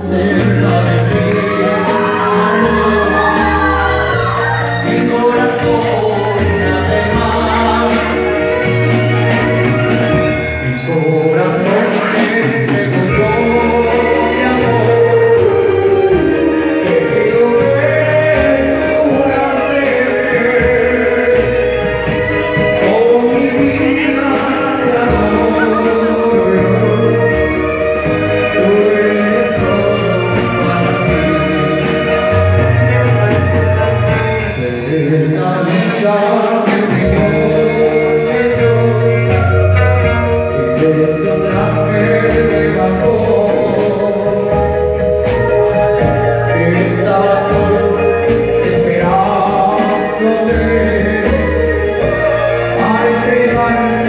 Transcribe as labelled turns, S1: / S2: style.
S1: Sevdalim life.